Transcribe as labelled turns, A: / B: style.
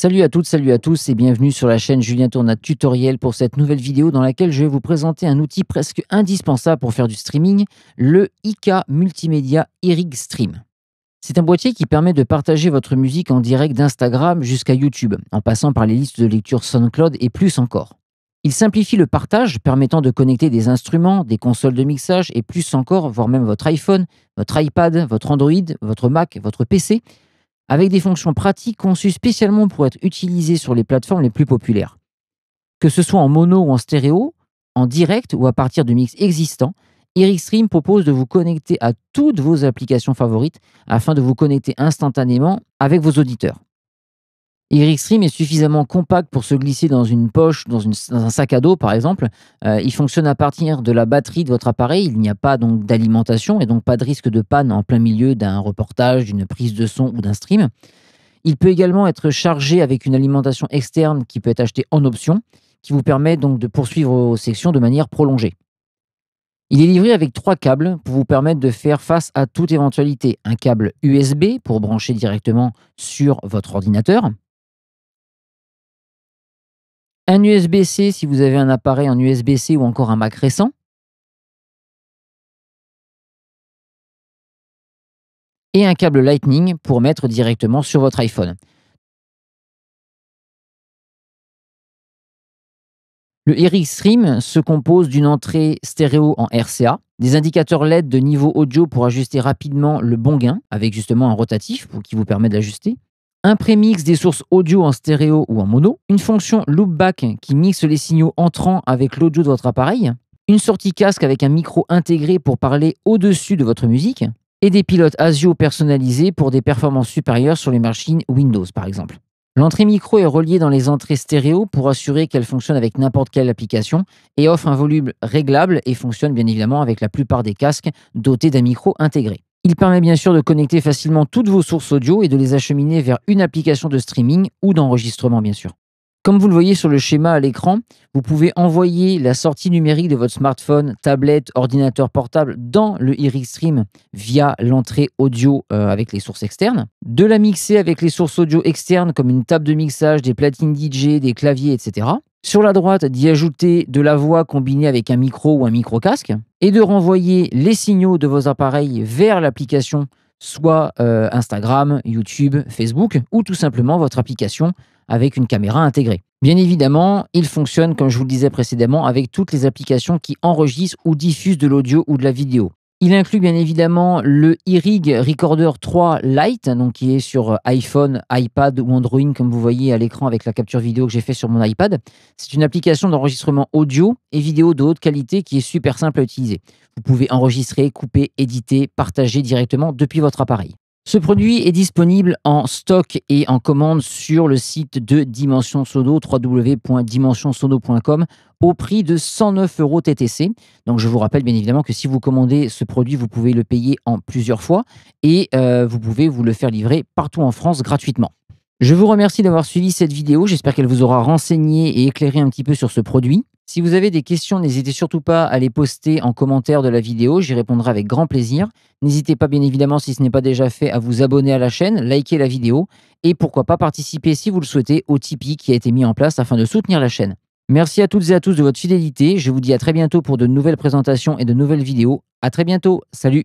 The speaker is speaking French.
A: Salut à toutes, salut à tous et bienvenue sur la chaîne Julien Tournat Tutoriel pour cette nouvelle vidéo dans laquelle je vais vous présenter un outil presque indispensable pour faire du streaming, le IK Multimédia Irig Stream. C'est un boîtier qui permet de partager votre musique en direct d'Instagram jusqu'à YouTube, en passant par les listes de lecture SoundCloud et plus encore. Il simplifie le partage, permettant de connecter des instruments, des consoles de mixage et plus encore, voire même votre iPhone, votre iPad, votre Android, votre Mac, votre PC, avec des fonctions pratiques conçues spécialement pour être utilisées sur les plateformes les plus populaires. Que ce soit en mono ou en stéréo, en direct ou à partir de mix existants, Stream propose de vous connecter à toutes vos applications favorites afin de vous connecter instantanément avec vos auditeurs. Stream est suffisamment compact pour se glisser dans une poche, dans, un sac à dos par exemple. Euh, il fonctionne à partir de la batterie de votre appareil. Il n'y a pas donc d'alimentation et donc pas de risque de panne en plein milieu d'un reportage, d'une prise de son ou d'un stream. Il peut également être chargé avec une alimentation externe qui peut être achetée en option, qui vous permet donc de poursuivre vos sections de manière prolongée. Il est livré avec trois câbles pour vous permettre de faire face à toute éventualité. Un câble USB pour brancher directement sur votre ordinateur. Un USB-C si vous avez un appareil en USB-C ou encore un Mac récent. Et un câble Lightning pour mettre directement sur votre iPhone. Le Eric Stream se compose d'une entrée stéréo en RCA, des indicateurs LED de niveau audio pour ajuster rapidement le bon gain, avec justement un rotatif qui vous permet d'ajuster, un prémix des sources audio en stéréo ou en mono, une fonction loopback qui mixe les signaux entrants avec l'audio de votre appareil, une sortie casque avec un micro intégré pour parler au-dessus de votre musique, et des pilotes ASIO personnalisés pour des performances supérieures sur les machines Windows par exemple. L'entrée micro est reliée dans les entrées stéréo pour assurer qu'elle fonctionne avec n'importe quelle application et offre un volume réglable et fonctionne bien évidemment avec la plupart des casques dotés d'un micro intégré. Il permet bien sûr de connecter facilement toutes vos sources audio et de les acheminer vers une application de streaming ou d'enregistrement bien sûr. Comme vous le voyez sur le schéma à l'écran, vous pouvez envoyer la sortie numérique de votre smartphone, tablette, ordinateur portable dans le Stream via l'entrée audio euh, avec les sources externes, de la mixer avec les sources audio externes comme une table de mixage, des platines DJ, des claviers, etc. Sur la droite, d'y ajouter de la voix combinée avec un micro ou un micro-casque et de renvoyer les signaux de vos appareils vers l'application soit euh, Instagram, YouTube, Facebook ou tout simplement votre application avec une caméra intégrée. Bien évidemment, il fonctionne, comme je vous le disais précédemment, avec toutes les applications qui enregistrent ou diffusent de l'audio ou de la vidéo. Il inclut bien évidemment le iRig Recorder 3 Lite, donc qui est sur iPhone, iPad ou Android, comme vous voyez à l'écran avec la capture vidéo que j'ai fait sur mon iPad. C'est une application d'enregistrement audio et vidéo de haute qualité qui est super simple à utiliser. Vous pouvez enregistrer, couper, éditer, partager directement depuis votre appareil. Ce produit est disponible en stock et en commande sur le site de Dimension Sono, www.dimensionsono.com, au prix de 109 euros TTC. Donc je vous rappelle bien évidemment que si vous commandez ce produit, vous pouvez le payer en plusieurs fois et euh, vous pouvez vous le faire livrer partout en France gratuitement. Je vous remercie d'avoir suivi cette vidéo. J'espère qu'elle vous aura renseigné et éclairé un petit peu sur ce produit. Si vous avez des questions, n'hésitez surtout pas à les poster en commentaire de la vidéo, j'y répondrai avec grand plaisir. N'hésitez pas bien évidemment, si ce n'est pas déjà fait, à vous abonner à la chaîne, liker la vidéo et pourquoi pas participer si vous le souhaitez au Tipeee qui a été mis en place afin de soutenir la chaîne. Merci à toutes et à tous de votre fidélité, je vous dis à très bientôt pour de nouvelles présentations et de nouvelles vidéos. À très bientôt, salut